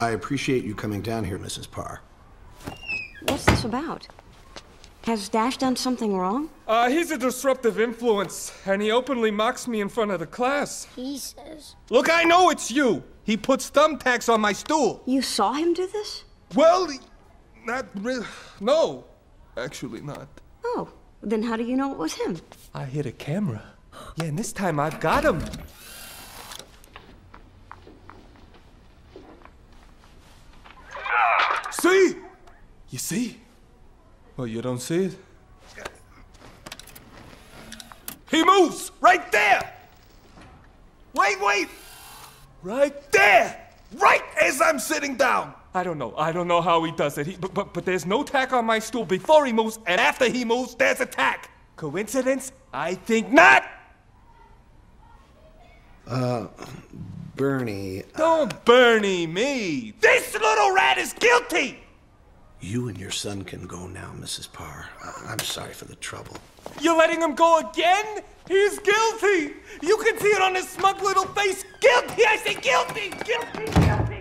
I appreciate you coming down here, Mrs. Parr. What's this about? Has Dash done something wrong? Uh, he's a disruptive influence, and he openly mocks me in front of the class. He says. Look, I know it's you. He puts thumbtacks on my stool. You saw him do this? Well, not really. No, actually not. Oh, then how do you know it was him? I hit a camera. Yeah, and this time I've got him. See? You see? Well, you don't see it? He moves! Right there! Wait, wait! Right there! Right as I'm sitting down! I don't know. I don't know how he does it. He, but, but, but there's no tack on my stool before he moves, and after he moves, there's a tack. Coincidence? I think not! Uh, Bernie, Don't Bernie me! This little rat is guilty! you and your son can go now, Mrs. Parr. I- I'm sorry for the trouble. You're letting him go again? He's guilty! You can see it on his smug little face! Guilty! I say guilty! Guilty!